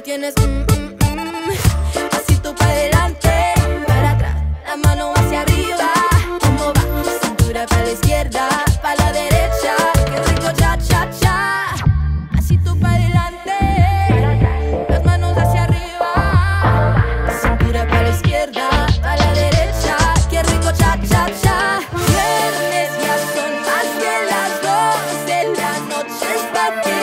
tienes. Mm, mm, mm. Así tú para adelante, para atrás, la mano hacia arriba. ¿Cómo va? Cintura para la izquierda, para la derecha. Qué rico cha cha cha. Así tú para adelante, para atrás, las manos hacia arriba. Cintura para la izquierda, para la derecha. Qué rico cha cha cha. Viernes ya son más que las dos de la noche es para ti.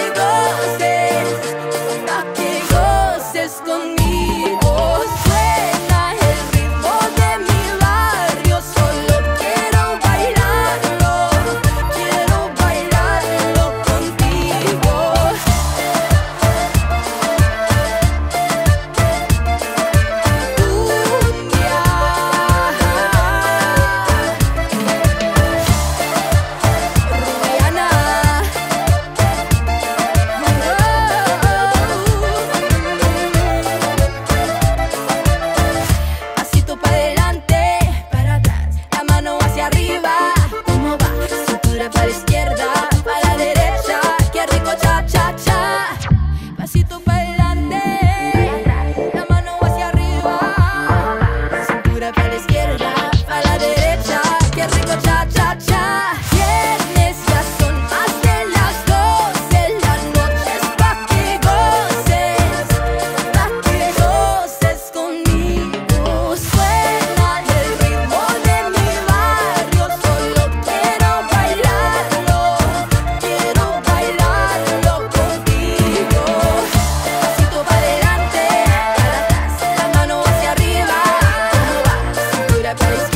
that body